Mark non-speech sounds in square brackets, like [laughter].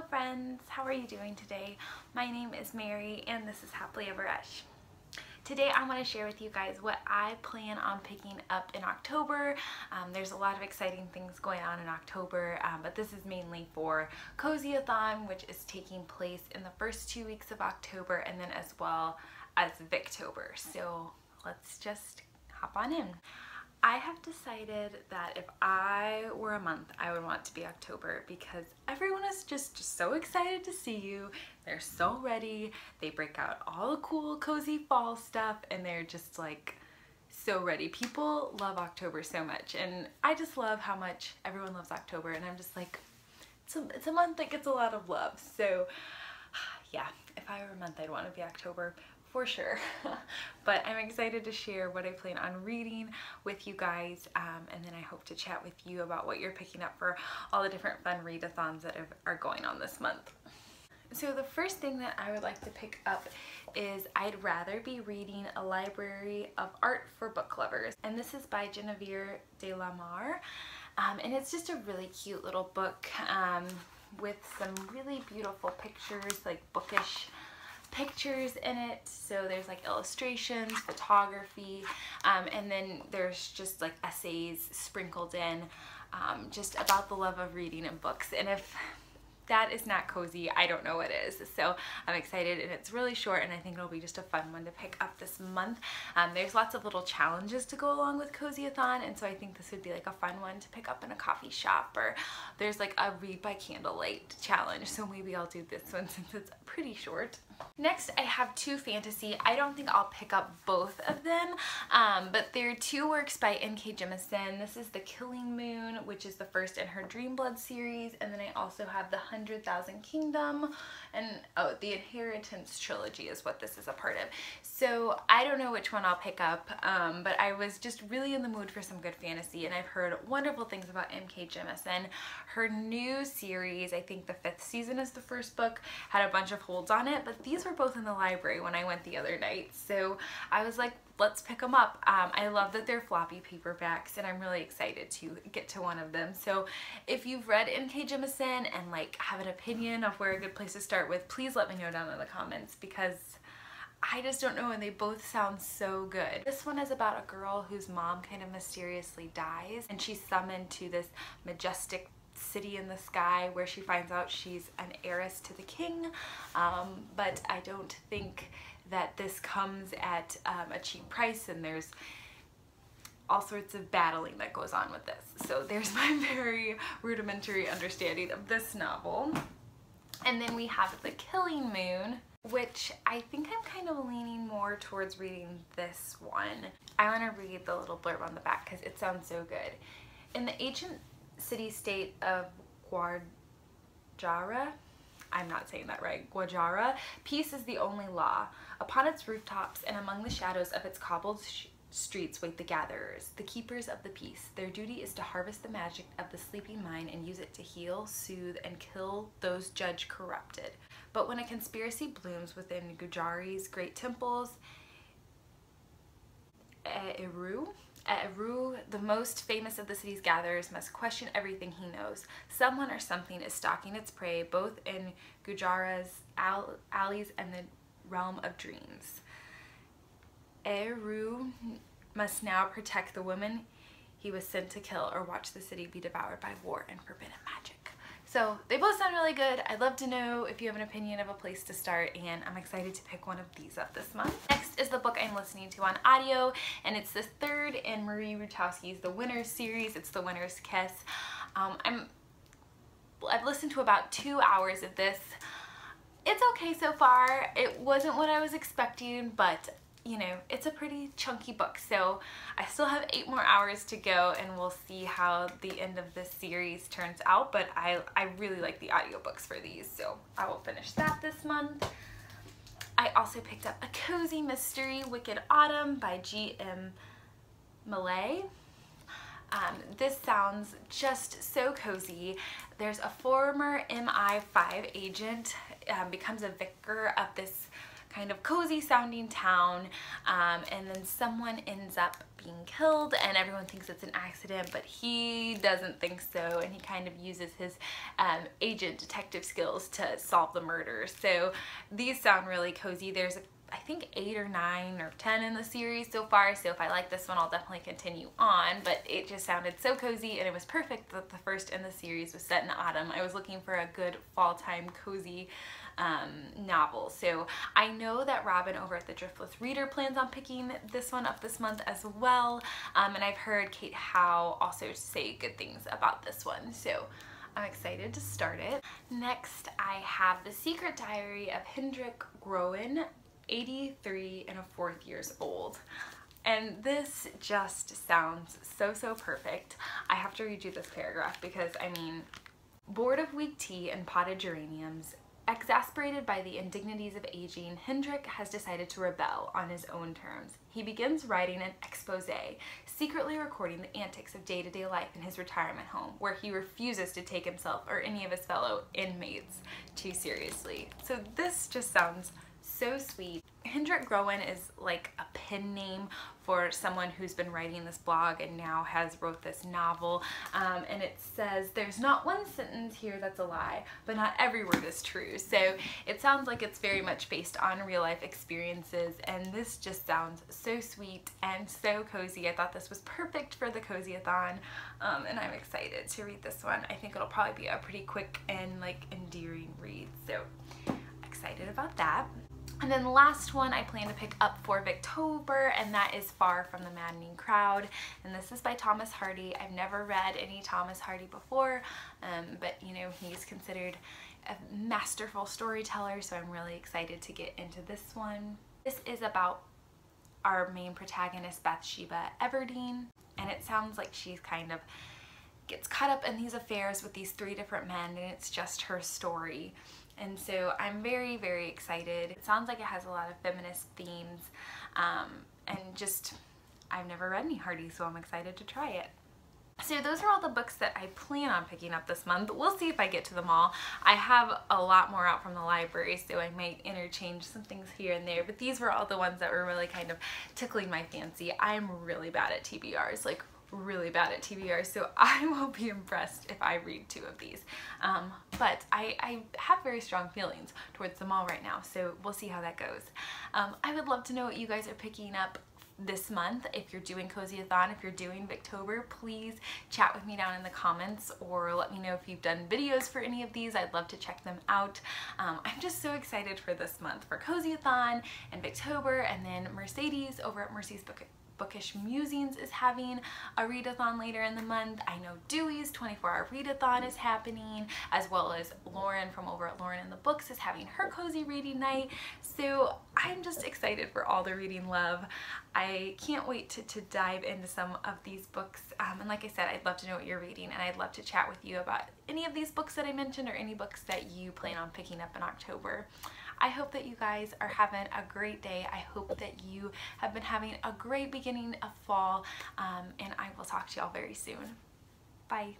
Hello friends, how are you doing today? My name is Mary and this is Happily Ever Esch. Today I want to share with you guys what I plan on picking up in October. Um, there's a lot of exciting things going on in October, um, but this is mainly for Cozyathon, which is taking place in the first two weeks of October and then as well as Victober. So let's just hop on in. I have decided that if I were a month, I would want to be October because everyone is just, just so excited to see you. They're so ready. They break out all the cool, cozy fall stuff and they're just like so ready. People love October so much and I just love how much everyone loves October and I'm just like, it's a, it's a month that gets a lot of love. So [sighs] yeah, if I were a month, I'd want to be October for sure. [laughs] but I'm excited to share what I plan on reading with you guys um, and then I hope to chat with you about what you're picking up for all the different fun readathons that are going on this month. So the first thing that I would like to pick up is I'd Rather Be Reading a Library of Art for Book Lovers and this is by Genevieve de la Mare um, and it's just a really cute little book um, with some really beautiful pictures like bookish pictures in it so there's like illustrations photography um, and then there's just like essays sprinkled in um, just about the love of reading and books and if that is not cozy, I don't know what is. So I'm excited and it's really short and I think it'll be just a fun one to pick up this month. Um, there's lots of little challenges to go along with Cozyathon and so I think this would be like a fun one to pick up in a coffee shop or there's like a read by candlelight challenge so maybe I'll do this one [laughs] since it's pretty short. Next, I have two fantasy. I don't think I'll pick up both of them, um, but they're two works by N.K. Jemisin. This is The Killing Moon, which is the first in her Dreamblood series, and then I also have The Hundred Thousand Kingdom, and oh, the Inheritance trilogy is what this is a part of. So I don't know which one I'll pick up, um, but I was just really in the mood for some good fantasy, and I've heard wonderful things about N.K. Jemisin. Her new series, I think the fifth season is the first book, had a bunch of holds on it, but these were both in the library when I went the other night. So I was like, let's pick them up. Um, I love that they're floppy paperbacks and I'm really excited to get to one of them. So if you've read N.K. Jemisin and like have an opinion of where a good place to start with, please let me know down in the comments because I just don't know and they both sound so good. This one is about a girl whose mom kind of mysteriously dies and she's summoned to this majestic city in the sky where she finds out she's an heiress to the king um, but I don't think that this comes at um, a cheap price and there's all sorts of battling that goes on with this. So there's [laughs] my very rudimentary understanding of this novel. And then we have The Killing Moon, which I think I'm kind of leaning more towards reading this one. I want to read the little blurb on the back because it sounds so good. In the ancient city-state of Guajara, I'm not saying that right, Guajara, peace is the only law. Upon its rooftops and among the shadows of its cobbled streets wait the gatherers, the keepers of the peace. Their duty is to harvest the magic of the sleeping mind and use it to heal, soothe, and kill those judged corrupted. But when a conspiracy blooms within Gujaareh's great temples, eh, Eru, at Eru, the most famous of the city's gatherers must question everything he knows. Someone or something is stalking its prey, both in Gujaareh's alleys and the realm of dreams. Eru must now protect the woman he was sent to kill or watch the city be devoured by war and forbidden. So they both sound really good. I'd love to know if you have an opinion of a place to start and I'm excited to pick one of these up this month. Next is the book I'm listening to on audio and it's the third in Marie Rutkoski's The Winner's series. It's The Winner's Kiss. Um, I'm, I've listened to about two hours of this. It's okay so far. It wasn't what I was expecting, but you know, it's a pretty chunky book. So I still have eight more hours to go and we'll see how the end of this series turns out. But I, I really like the audiobooks for these, so I will finish that this month. I also picked up A Cozy Mystery, Wicked Autumn by G.M. Malliet. Um, this sounds just so cozy. There's a former MI5 agent, um, becomes a vicar of this kind of cozy sounding town um, and then someone ends up being killed and everyone thinks it's an accident but he doesn't think so and he kind of uses his um, agent detective skills to solve the murder. So these sound really cozy. There's I think eight or nine or ten in the series so far so if I like this one I'll definitely continue on but it just sounded so cozy and it was perfect that the first in the series was set in autumn. I was looking for a good fall time cozy um, novel so I know that Robin over at the Driftless Reader plans on picking this one up this month as well um, and I've heard Kate Howe also say good things about this one so I'm excited to start it. Next, I have The Secret Diary of Hendrik Groen 83 and a fourth years old. And this just sounds so, so perfect. I have to read you this paragraph because, I mean, bored of weak tea and potted geraniums, Exasperated by the indignities of aging, Hendrik has decided to rebel on his own terms. He begins writing an expose, secretly recording the antics of day-to-day -day life in his retirement home, where he refuses to take himself or any of his fellow inmates too seriously. So this just sounds so sweet. Hendrik Groen is like a pen name for someone who's been writing this blog and now has wrote this novel. Um, and it says there's not one sentence here that's a lie but not every word is true. So it sounds like it's very much based on real life experiences and this just sounds so sweet and so cozy. I thought this was perfect for the cozy-a-thon um, and I'm excited to read this one. I think it'll probably be a pretty quick and like endearing read so excited about that and then the last one I plan to pick up for Victober, and that is Far from the Maddening Crowd. And this is by Thomas Hardy. I've never read any Thomas Hardy before, um, but you know, he's considered a masterful storyteller, so I'm really excited to get into this one. This is about our main protagonist, Bathsheba Everdeen, and it sounds like she's kind of gets caught up in these affairs with these three different men, and it's just her story. And so I'm very, very excited. It sounds like it has a lot of feminist themes um, and just, I've never read any Hardy, so I'm excited to try it. So those are all the books that I plan on picking up this month. We'll see if I get to them all. I have a lot more out from the library, so I might interchange some things here and there, but these were all the ones that were really kind of tickling my fancy. I'm really bad at TBRs, like really bad at TBR, so [laughs] I will be impressed if I read two of these. Um, but I, I, have very strong feelings towards them all right now, so we'll see how that goes. Um, I would love to know what you guys are picking up this month. If you're doing Cozy-a-thon, if you're doing Victober, please chat with me down in the comments or let me know if you've done videos for any of these. I'd love to check them out. Um, I'm just so excited for this month for Cozy-a-thon and Victober and then Mercedes over at Mercy's Book Bookish Musings is having a readathon later in the month. I know Dewey's 24-hour readathon is happening, as well as Lauren from over at Lauren and the Books is having her cozy reading night. So I'm just excited for all the reading love. I can't wait to, to dive into some of these books. Um, and like I said, I'd love to know what you're reading and I'd love to chat with you about any of these books that I mentioned or any books that you plan on picking up in October. I hope that you guys are having a great day. I hope that you have been having a great beginning of fall um, and I will talk to y'all very soon. Bye.